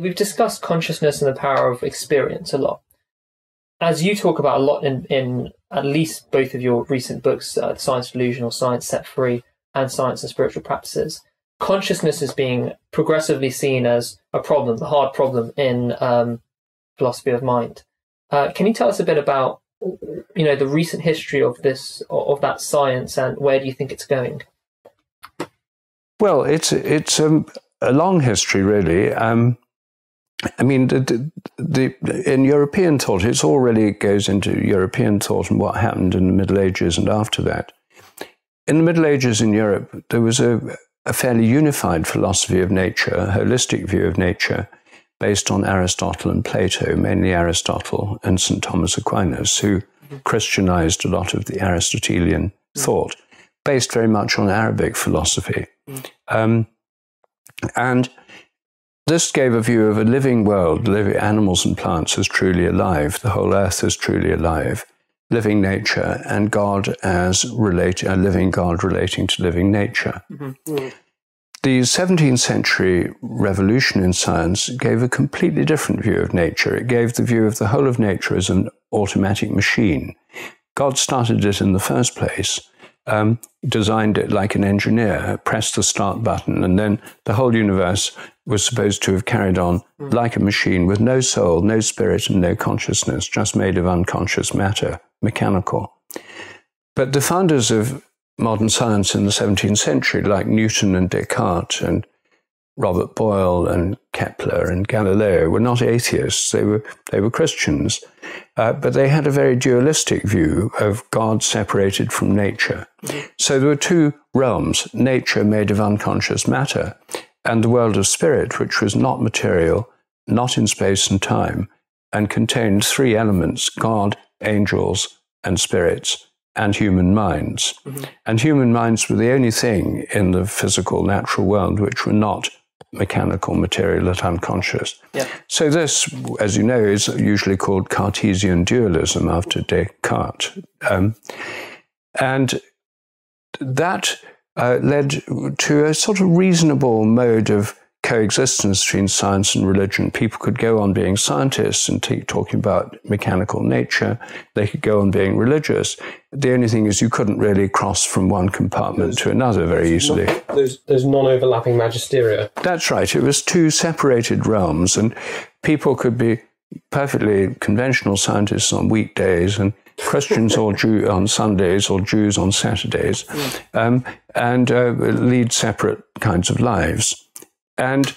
We've discussed consciousness and the power of experience a lot. As you talk about a lot in, in at least both of your recent books, uh, Science Delusion or Science Set Free and Science and Spiritual Practices, consciousness is being progressively seen as a problem, the hard problem in um, philosophy of mind. Uh, can you tell us a bit about you know the recent history of this of that science and where do you think it's going? Well, it's it's um, a long history, really. Um, I mean, the, the, the, in European thought, it already really goes into European thought and what happened in the Middle Ages and after that. In the Middle Ages in Europe, there was a, a fairly unified philosophy of nature, a holistic view of nature, based on Aristotle and Plato, mainly Aristotle and St. Thomas Aquinas, who Christianized a lot of the Aristotelian thought, based very much on Arabic philosophy. Um, and this gave a view of a living world, living animals and plants as truly alive, the whole earth as truly alive, living nature, and God as relate, a living God relating to living nature. Mm-hmm. The 17th century revolution in science gave a completely different view of nature. It gave the view of the whole of nature as an automatic machine. God started it in the first place, um, designed it like an engineer, pressed the start button, and then the whole universe was supposed to have carried on mm. like a machine with no soul, no spirit, and no consciousness, just made of unconscious matter, mechanical. But the founders of modern science in the 17th century, like Newton and Descartes and Robert Boyle and Kepler and Galileo, were not atheists. They were, they were Christians. Uh, but they had a very dualistic view of God separated from nature. So there were two realms nature made of unconscious matter, and the world of spirit, which was not material, not in space and time, and contained three elements God, angels, and spirits and human minds. Mm-hmm. And human minds were the only thing in the physical, natural world which were not mechanical, material, and unconscious. Yeah. So, this, as you know, is usually called Cartesian dualism after Descartes. Um, and that uh, led to a sort of reasonable mode of coexistence between science and religion. People could go on being scientists and t- talking about mechanical nature. They could go on being religious. The only thing is you couldn't really cross from one compartment there's, to another very easily. there's, there's non-overlapping magisteria. That's right. It was two separated realms, and people could be perfectly conventional scientists on weekdays and Christians or Jew on Sundays or Jews on Saturdays, um, and uh, lead separate kinds of lives. And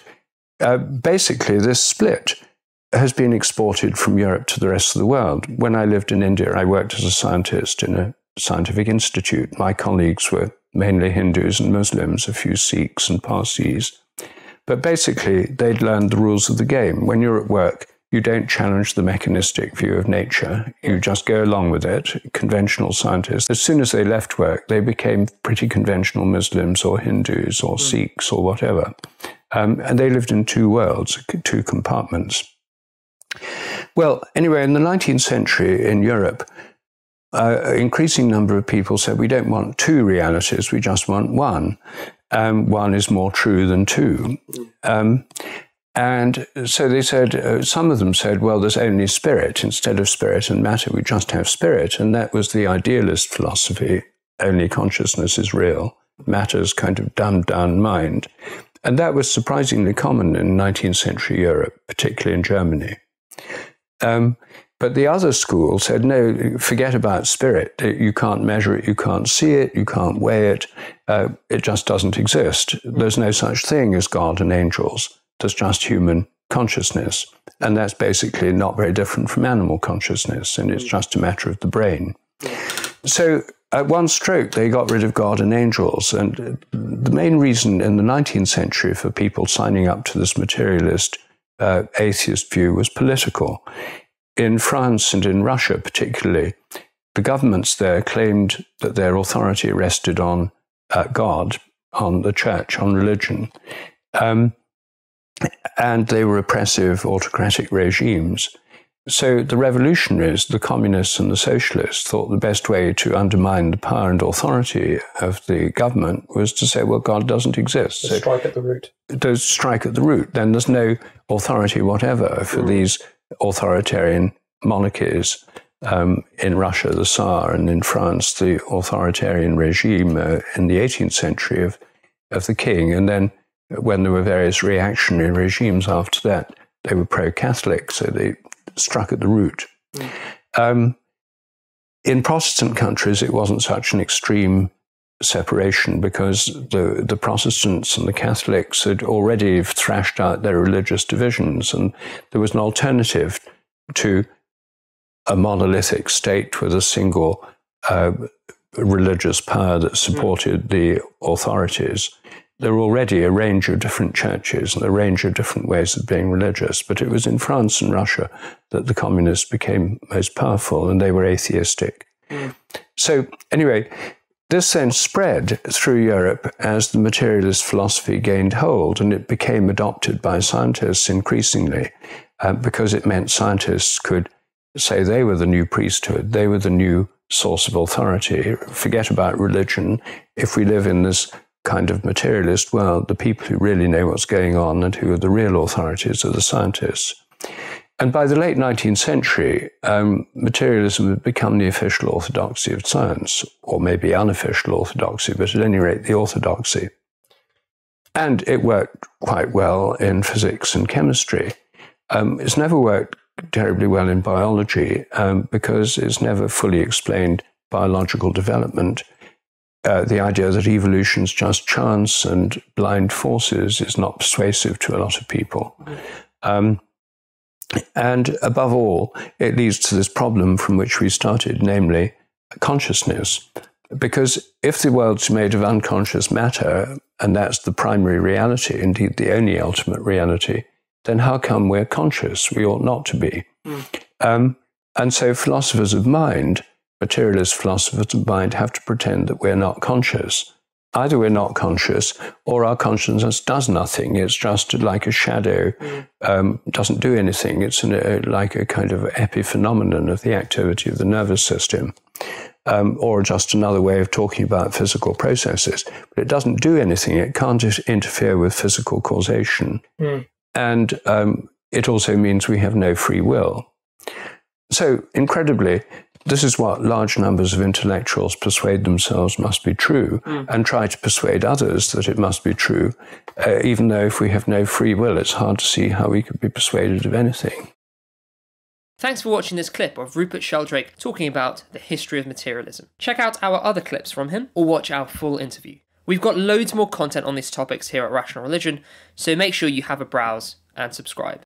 uh, basically, this split has been exported from Europe to the rest of the world. When I lived in India, I worked as a scientist in a scientific institute. My colleagues were mainly Hindus and Muslims, a few Sikhs and Parsis. But basically, they'd learned the rules of the game. When you're at work, you don't challenge the mechanistic view of nature. You just go along with it. Conventional scientists, as soon as they left work, they became pretty conventional Muslims or Hindus or mm. Sikhs or whatever. Um, and they lived in two worlds, two compartments. Well, anyway, in the 19th century in Europe, uh, an increasing number of people said we don't want two realities, we just want one. Um, one is more true than two. Um, and so they said, uh, some of them said, well, there's only spirit. Instead of spirit and matter, we just have spirit. And that was the idealist philosophy. Only consciousness is real. Matter's kind of dumbed down mind. And that was surprisingly common in 19th century Europe, particularly in Germany. Um, but the other school said, no, forget about spirit. You can't measure it, you can't see it, you can't weigh it. Uh, it just doesn't exist. There's no such thing as God and angels. There's just human consciousness. And that's basically not very different from animal consciousness, and it's just a matter of the brain. So at one stroke, they got rid of God and angels. And the main reason in the 19th century for people signing up to this materialist uh, atheist view was political. In France and in Russia, particularly, the governments there claimed that their authority rested on uh, God, on the church, on religion. Um, and they were oppressive autocratic regimes. so the revolutionaries, the communists and the socialists, thought the best way to undermine the power and authority of the government was to say, well, God doesn't exist. So strike at the root. To strike at the root. Then there's no authority whatever for mm. these authoritarian monarchies. Um, in Russia, the Tsar, and in France, the authoritarian regime uh, in the 18th century of, of the king. And then when there were various reactionary regimes after that, they were pro Catholic, so they struck at the root. Mm. Um, in Protestant countries, it wasn't such an extreme separation because the, the Protestants and the Catholics had already thrashed out their religious divisions, and there was an alternative to a monolithic state with a single uh, religious power that supported mm. the authorities there were already a range of different churches and a range of different ways of being religious, but it was in France and Russia that the communists became most powerful and they were atheistic. Mm. So, anyway, this then spread through Europe as the materialist philosophy gained hold and it became adopted by scientists increasingly uh, because it meant scientists could say they were the new priesthood, they were the new source of authority. Forget about religion. If we live in this kind of materialist world, the people who really know what's going on and who are the real authorities are the scientists. And by the late 19th century, um, materialism had become the official orthodoxy of science, or maybe unofficial orthodoxy, but at any rate, the orthodoxy. And it worked quite well in physics and chemistry. Um, it's never worked terribly well in biology um, because it's never fully explained biological development uh, the idea that evolution is just chance and blind forces is not persuasive to a lot of people. Um, and above all, it leads to this problem from which we started, namely consciousness. Because if the world's made of unconscious matter, and that's the primary reality, indeed the only ultimate reality, then how come we're conscious? We ought not to be. Mm. Um, and so philosophers of mind materialist philosophers of mind have to pretend that we're not conscious. Either we're not conscious or our consciousness does nothing. It's just like a shadow, mm. um, doesn't do anything. It's an, a, like a kind of epiphenomenon of the activity of the nervous system. Um, or just another way of talking about physical processes. But it doesn't do anything. It can't interfere with physical causation. Mm. And um, it also means we have no free will. So, incredibly, this is what large numbers of intellectuals persuade themselves must be true mm. and try to persuade others that it must be true, uh, even though if we have no free will, it's hard to see how we could be persuaded of anything. Thanks for watching this clip of Rupert Sheldrake talking about the history of materialism. Check out our other clips from him or watch our full interview. We've got loads more content on these topics here at Rational Religion, so make sure you have a browse and subscribe.